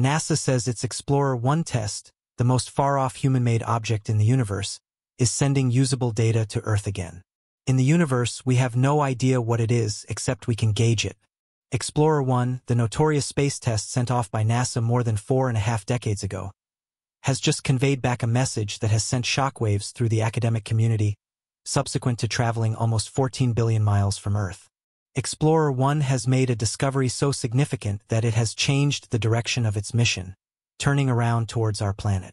NASA says its Explorer 1 test, the most far-off human-made object in the universe, is sending usable data to Earth again. In the universe, we have no idea what it is except we can gauge it. Explorer 1, the notorious space test sent off by NASA more than four and a half decades ago, has just conveyed back a message that has sent shockwaves through the academic community, subsequent to traveling almost 14 billion miles from Earth. Explorer 1 has made a discovery so significant that it has changed the direction of its mission, turning around towards our planet.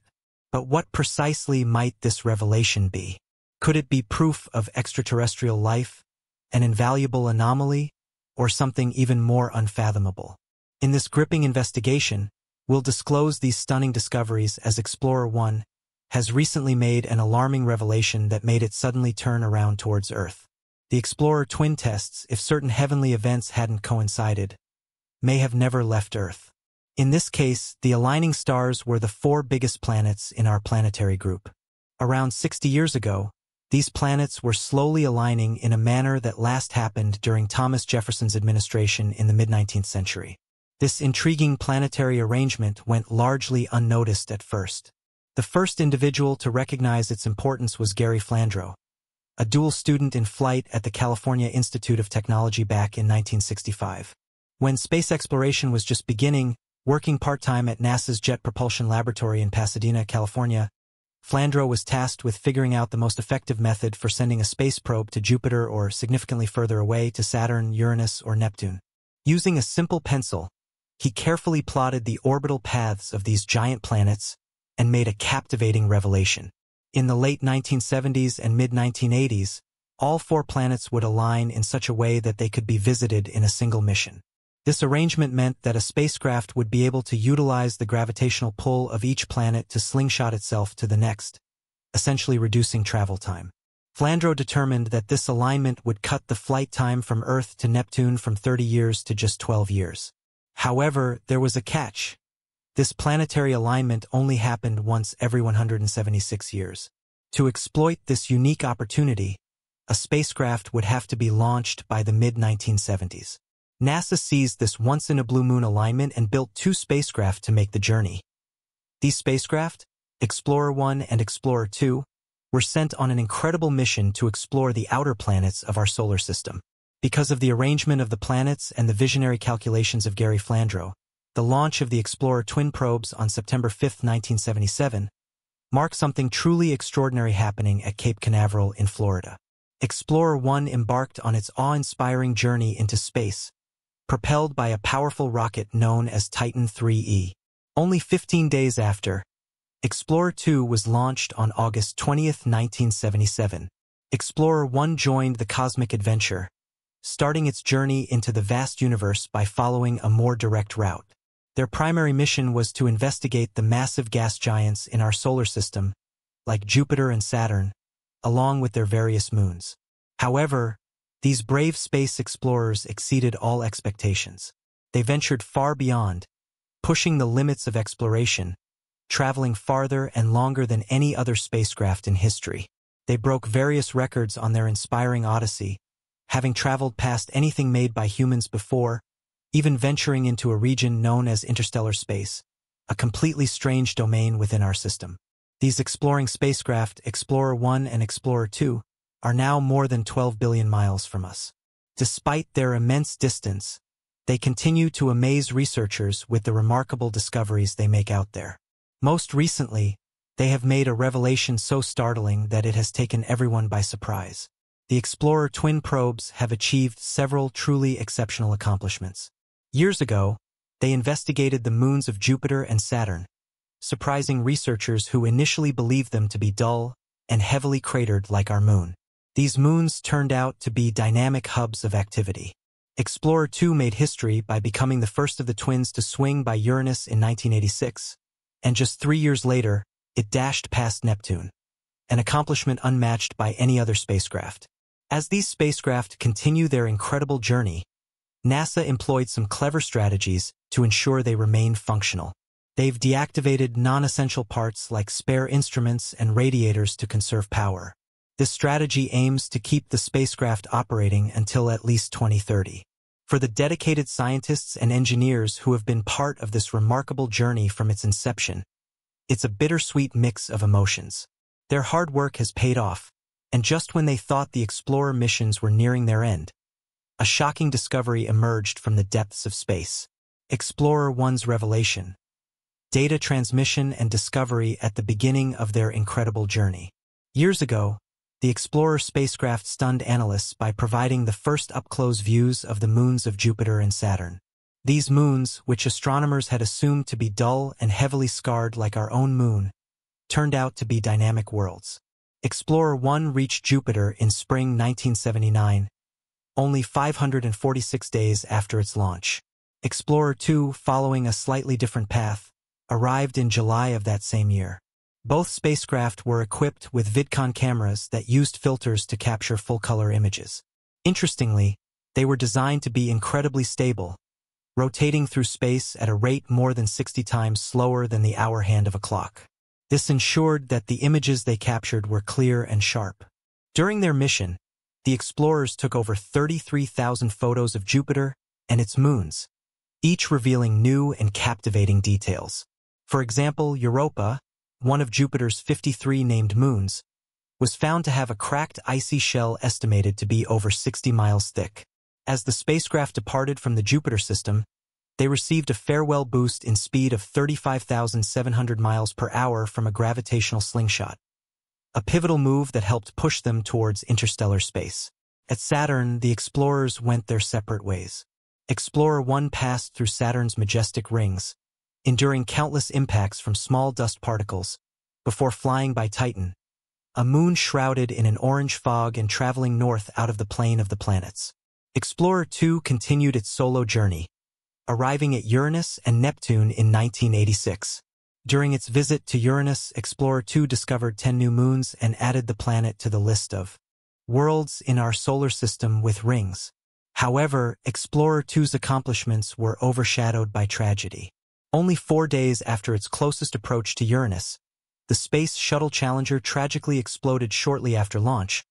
But what precisely might this revelation be? Could it be proof of extraterrestrial life, an invaluable anomaly, or something even more unfathomable? In this gripping investigation, we'll disclose these stunning discoveries as Explorer 1 has recently made an alarming revelation that made it suddenly turn around towards Earth. The Explorer twin tests, if certain heavenly events hadn't coincided, may have never left Earth. In this case, the aligning stars were the four biggest planets in our planetary group. Around 60 years ago, these planets were slowly aligning in a manner that last happened during Thomas Jefferson's administration in the mid-19th century. This intriguing planetary arrangement went largely unnoticed at first. The first individual to recognize its importance was Gary Flandro, a dual student in flight at the California Institute of Technology back in 1965. When space exploration was just beginning, working part-time at NASA's Jet Propulsion Laboratory in Pasadena, California, Flandro was tasked with figuring out the most effective method for sending a space probe to Jupiter or significantly further away to Saturn, Uranus, or Neptune. Using a simple pencil, he carefully plotted the orbital paths of these giant planets and made a captivating revelation. In the late 1970s and mid-1980s, all four planets would align in such a way that they could be visited in a single mission. This arrangement meant that a spacecraft would be able to utilize the gravitational pull of each planet to slingshot itself to the next, essentially reducing travel time. Flandro determined that this alignment would cut the flight time from Earth to Neptune from 30 years to just 12 years. However, there was a catch. This planetary alignment only happened once every 176 years. To exploit this unique opportunity, a spacecraft would have to be launched by the mid-1970s. NASA seized this once-in-a-blue-moon alignment and built two spacecraft to make the journey. These spacecraft, Explorer 1 and Explorer 2, were sent on an incredible mission to explore the outer planets of our solar system. Because of the arrangement of the planets and the visionary calculations of Gary Flandro, the launch of the Explorer twin probes on September 5, 1977, marked something truly extraordinary happening at Cape Canaveral in Florida. Explorer 1 embarked on its awe-inspiring journey into space, propelled by a powerful rocket known as Titan 3E. Only 15 days after, Explorer 2 was launched on August 20, 1977. Explorer 1 joined the cosmic adventure, starting its journey into the vast universe by following a more direct route. Their primary mission was to investigate the massive gas giants in our solar system, like Jupiter and Saturn, along with their various moons. However, these brave space explorers exceeded all expectations. They ventured far beyond, pushing the limits of exploration, traveling farther and longer than any other spacecraft in history. They broke various records on their inspiring odyssey, having traveled past anything made by humans before even venturing into a region known as interstellar space, a completely strange domain within our system. These exploring spacecraft, Explorer 1 and Explorer 2, are now more than 12 billion miles from us. Despite their immense distance, they continue to amaze researchers with the remarkable discoveries they make out there. Most recently, they have made a revelation so startling that it has taken everyone by surprise. The Explorer twin probes have achieved several truly exceptional accomplishments. Years ago, they investigated the moons of Jupiter and Saturn, surprising researchers who initially believed them to be dull and heavily cratered like our moon. These moons turned out to be dynamic hubs of activity. Explorer 2 made history by becoming the first of the twins to swing by Uranus in 1986, and just three years later, it dashed past Neptune, an accomplishment unmatched by any other spacecraft. As these spacecraft continue their incredible journey, NASA employed some clever strategies to ensure they remain functional. They've deactivated non-essential parts like spare instruments and radiators to conserve power. This strategy aims to keep the spacecraft operating until at least 2030. For the dedicated scientists and engineers who have been part of this remarkable journey from its inception, it's a bittersweet mix of emotions. Their hard work has paid off, and just when they thought the Explorer missions were nearing their end, a shocking discovery emerged from the depths of space. Explorer 1's revelation. Data transmission and discovery at the beginning of their incredible journey. Years ago, the Explorer spacecraft stunned analysts by providing the first up-close views of the moons of Jupiter and Saturn. These moons, which astronomers had assumed to be dull and heavily scarred like our own moon, turned out to be dynamic worlds. Explorer 1 reached Jupiter in spring 1979, only 546 days after its launch. Explorer 2, following a slightly different path, arrived in July of that same year. Both spacecraft were equipped with vidicon cameras that used filters to capture full-color images. Interestingly, they were designed to be incredibly stable, rotating through space at a rate more than 60 times slower than the hour hand of a clock. This ensured that the images they captured were clear and sharp. During their mission, the explorers took over 33,000 photos of Jupiter and its moons, each revealing new and captivating details. For example, Europa, one of Jupiter's 53 named moons, was found to have a cracked icy shell estimated to be over 60 miles thick. As the spacecraft departed from the Jupiter system, they received a farewell boost in speed of 35,700 miles per hour from a gravitational slingshot, a pivotal move that helped push them towards interstellar space. At Saturn, the explorers went their separate ways. Explorer 1 passed through Saturn's majestic rings, enduring countless impacts from small dust particles, before flying by Titan, a moon shrouded in an orange fog and traveling north out of the plane of the planets. Explorer 2 continued its solo journey, arriving at Uranus and Neptune in 1986. During its visit to Uranus, Explorer 2 discovered 10 new moons and added the planet to the list of worlds in our solar system with rings. However, Explorer 2's accomplishments were overshadowed by tragedy. Only four days after its closest approach to Uranus, the Space Shuttle Challenger tragically exploded shortly after launch,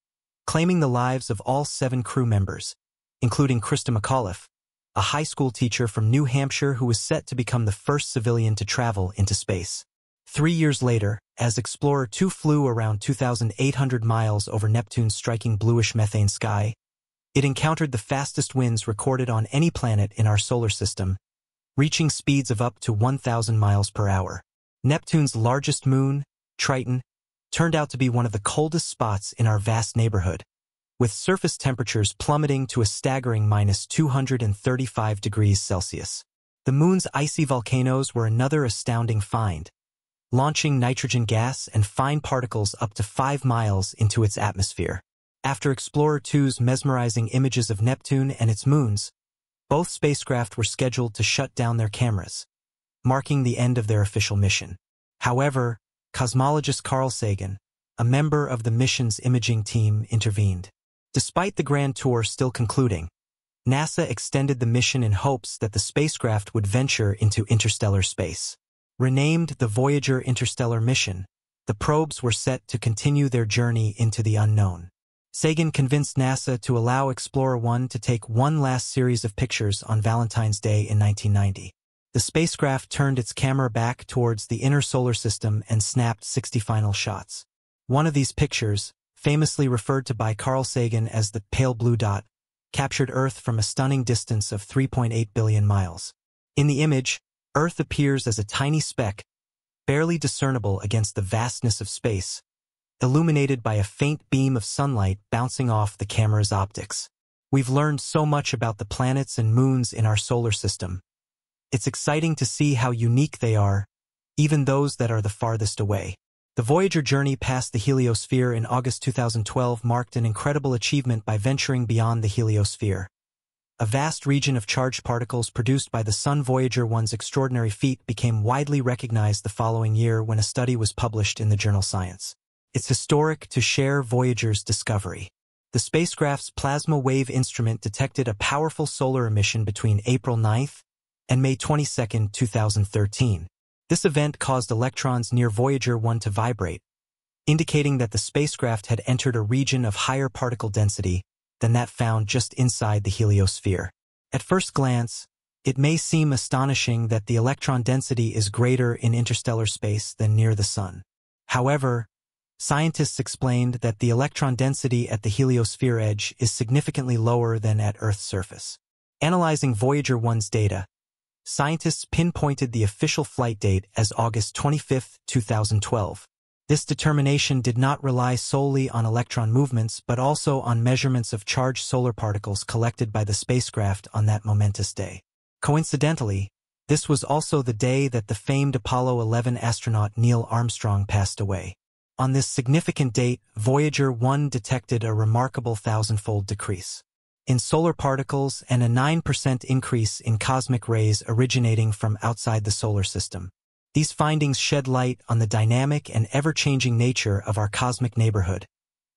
claiming the lives of all seven crew members, including Christa McAuliffe, a high school teacher from New Hampshire who was set to become the first civilian to travel into space. Three years later, as Explorer 2 flew around 2,800 miles over Neptune's striking bluish methane sky, it encountered the fastest winds recorded on any planet in our solar system reaching speeds of up to 1,000 miles per hour. Neptune's largest moon, Triton, turned out to be one of the coldest spots in our vast neighborhood, with surface temperatures plummeting to a staggering minus 235 degrees Celsius. The moon's icy volcanoes were another astounding find, launching nitrogen gas and fine particles up to five miles into its atmosphere. After Explorer 2's mesmerizing images of Neptune and its moons, both spacecraft were scheduled to shut down their cameras, marking the end of their official mission. However, cosmologist Carl Sagan, a member of the mission's imaging team, intervened. Despite the grand tour still concluding, NASA extended the mission in hopes that the spacecraft would venture into interstellar space. Renamed the Voyager Interstellar Mission, the probes were set to continue their journey into the unknown. Sagan convinced NASA to allow Explorer 1 to take one last series of pictures on Valentine's Day in 1990. The spacecraft turned its camera back towards the inner solar system and snapped 60 final shots. One of these pictures, famously referred to by Carl Sagan as the pale blue dot, captured Earth from a stunning distance of 3.8 billion miles. In the image, Earth appears as a tiny speck, barely discernible against the vastness of space, illuminated by a faint beam of sunlight bouncing off the camera's optics. We've learned so much about the planets and moons in our solar system. It's exciting to see how unique they are, even those that are the farthest away. The Voyager journey past the heliosphere in August 2012 marked an incredible achievement by venturing beyond the heliosphere. A vast region of charged particles produced by the Sun Voyager 1's extraordinary feat became widely recognized the following year when a study was published in the journal Science. It's historic to share Voyager's discovery. The spacecraft's plasma wave instrument detected a powerful solar emission between April 9th and May 22, 2013. This event caused electrons near Voyager 1 to vibrate, indicating that the spacecraft had entered a region of higher particle density than that found just inside the heliosphere. At first glance, it may seem astonishing that the electron density is greater in interstellar space than near the Sun. However, scientists explained that the electron density at the heliosphere edge is significantly lower than at Earth's surface. Analyzing Voyager 1's data, scientists pinpointed the official flight date as August 25, 2012. This determination did not rely solely on electron movements, but also on measurements of charged solar particles collected by the spacecraft on that momentous day. Coincidentally, this was also the day that the famed Apollo 11 astronaut Neil Armstrong passed away. On this significant date, Voyager 1 detected a remarkable thousandfold decrease in solar particles and a 9% increase in cosmic rays originating from outside the solar system. These findings shed light on the dynamic and ever-changing nature of our cosmic neighborhood,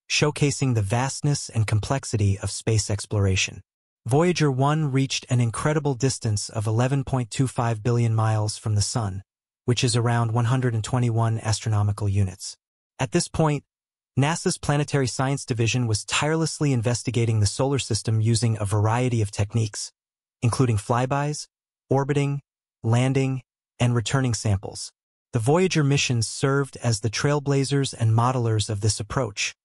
showcasing the vastness and complexity of space exploration. Voyager 1 reached an incredible distance of 11.25 billion miles from the Sun, which is around 121 astronomical units. At this point, NASA's Planetary Science Division was tirelessly investigating the solar system using a variety of techniques, including flybys, orbiting, landing, and returning samples. The Voyager missions served as the trailblazers and modelers of this approach,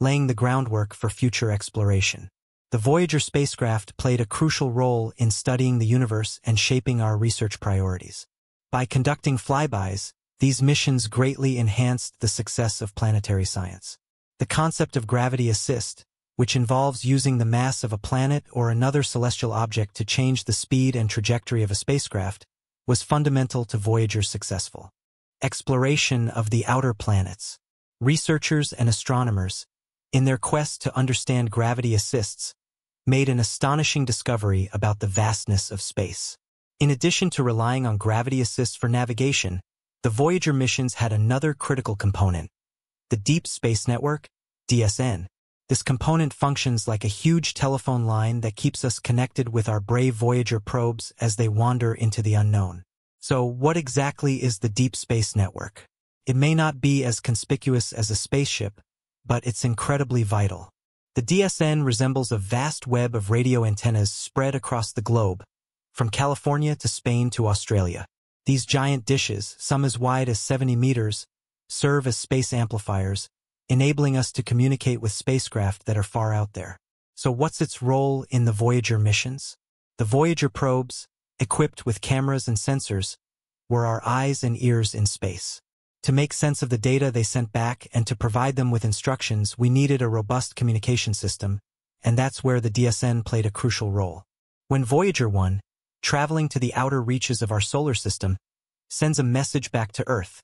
laying the groundwork for future exploration. The Voyager spacecraft played a crucial role in studying the universe and shaping our research priorities. By conducting flybys, these missions greatly enhanced the success of planetary science. The concept of gravity assist, which involves using the mass of a planet or another celestial object to change the speed and trajectory of a spacecraft, was fundamental to Voyager's successful exploration of the outer planets. Researchers and astronomers, in their quest to understand gravity assists, made an astonishing discovery about the vastness of space. In addition to relying on gravity assists for navigation, the Voyager missions had another critical component, the Deep Space Network, DSN. This component functions like a huge telephone line that keeps us connected with our brave Voyager probes as they wander into the unknown. So what exactly is the Deep Space Network? It may not be as conspicuous as a spaceship, but it's incredibly vital. The DSN resembles a vast web of radio antennas spread across the globe, from California to Spain to Australia. These giant dishes, some as wide as 70 meters, serve as space amplifiers, enabling us to communicate with spacecraft that are far out there. So what's its role in the Voyager missions? The Voyager probes, equipped with cameras and sensors, were our eyes and ears in space. To make sense of the data they sent back and to provide them with instructions, we needed a robust communication system, and that's where the DSN played a crucial role. When Voyager 1, traveling to the outer reaches of our solar system, sends a message back to Earth,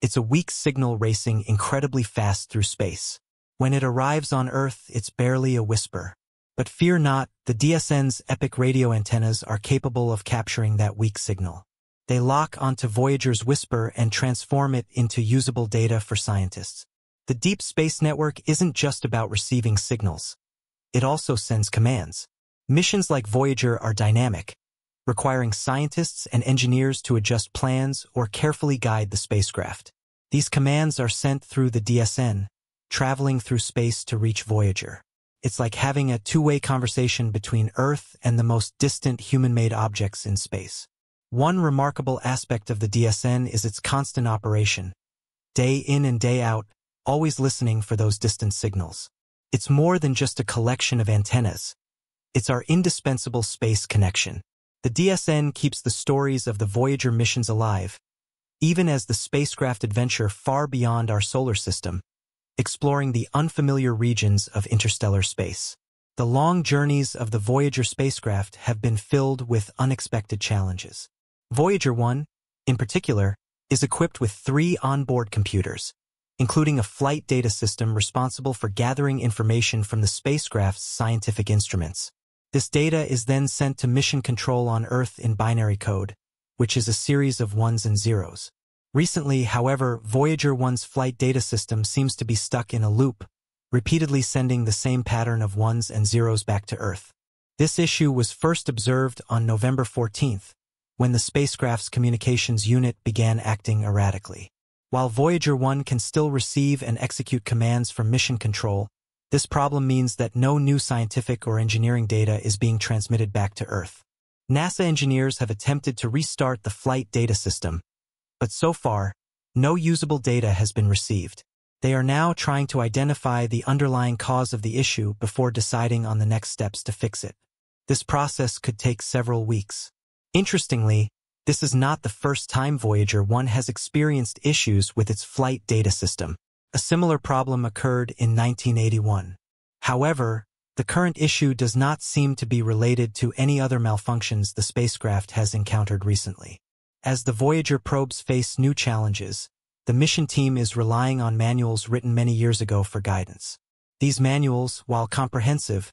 it's a weak signal racing incredibly fast through space. When it arrives on Earth, it's barely a whisper. But fear not, the DSN's epic radio antennas are capable of capturing that weak signal. They lock onto Voyager's whisper and transform it into usable data for scientists. The Deep Space Network isn't just about receiving signals. It also sends commands. Missions like Voyager are dynamic, requiring scientists and engineers to adjust plans or carefully guide the spacecraft. These commands are sent through the DSN, traveling through space to reach Voyager. It's like having a two-way conversation between Earth and the most distant human-made objects in space. One remarkable aspect of the DSN is its constant operation, day in and day out, always listening for those distant signals. It's more than just a collection of antennas. It's our indispensable space connection. The DSN keeps the stories of the Voyager missions alive, even as the spacecraft adventure far beyond our solar system, exploring the unfamiliar regions of interstellar space. The long journeys of the Voyager spacecraft have been filled with unexpected challenges. Voyager 1, in particular, is equipped with three onboard computers, including a flight data system responsible for gathering information from the spacecraft's scientific instruments. This data is then sent to mission control on Earth in binary code, which is a series of ones and zeros. Recently, however, Voyager 1's flight data system seems to be stuck in a loop, repeatedly sending the same pattern of ones and zeros back to Earth. This issue was first observed on November 14th, when the spacecraft's communications unit began acting erratically. While Voyager 1 can still receive and execute commands from mission control, This problem means that no new scientific or engineering data is being transmitted back to Earth. NASA engineers have attempted to restart the flight data system, but so far, no usable data has been received. They are now trying to identify the underlying cause of the issue before deciding on the next steps to fix it. This process could take several weeks. Interestingly, this is not the first time Voyager 1 has experienced issues with its flight data system. A similar problem occurred in 1981. However, the current issue does not seem to be related to any other malfunctions the spacecraft has encountered recently. As the Voyager probes face new challenges, the mission team is relying on manuals written many years ago for guidance. These manuals, while comprehensive,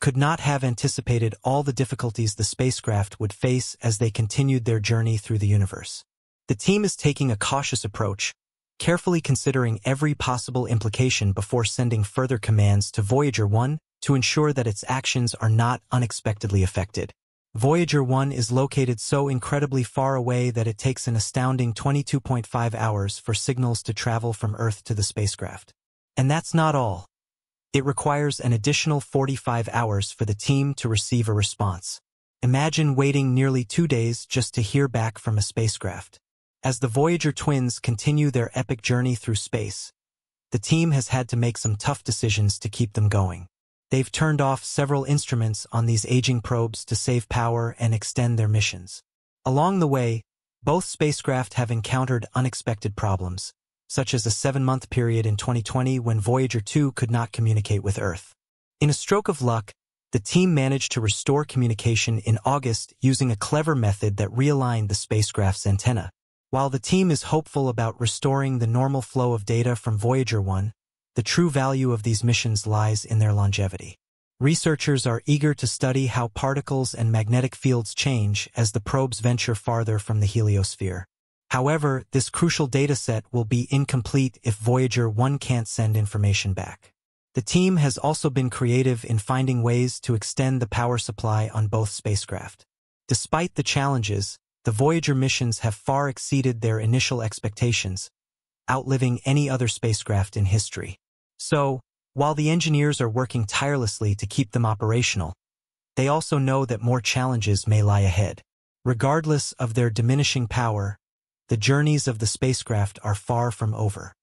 could not have anticipated all the difficulties the spacecraft would face as they continued their journey through the universe. The team is taking a cautious approach, carefully considering every possible implication before sending further commands to Voyager 1 to ensure that its actions are not unexpectedly affected. Voyager 1 is located so incredibly far away that it takes an astounding 22.5 hours for signals to travel from Earth to the spacecraft. And that's not all. It requires an additional 45 hours for the team to receive a response. Imagine waiting nearly two days just to hear back from a spacecraft. As the Voyager twins continue their epic journey through space, the team has had to make some tough decisions to keep them going. They've turned off several instruments on these aging probes to save power and extend their missions. Along the way, both spacecraft have encountered unexpected problems, such as a seven-month period in 2020 when Voyager 2 could not communicate with Earth. In a stroke of luck, the team managed to restore communication in August using a clever method that realigned the spacecraft's antenna. While the team is hopeful about restoring the normal flow of data from Voyager 1, the true value of these missions lies in their longevity. Researchers are eager to study how particles and magnetic fields change as the probes venture farther from the heliosphere. However, this crucial dataset will be incomplete if Voyager 1 can't send information back. The team has also been creative in finding ways to extend the power supply on both spacecraft. Despite the challenges, the Voyager missions have far exceeded their initial expectations, outliving any other spacecraft in history. So, while the engineers are working tirelessly to keep them operational, they also know that more challenges may lie ahead. Regardless of their diminishing power, the journeys of the spacecraft are far from over.